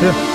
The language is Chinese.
对。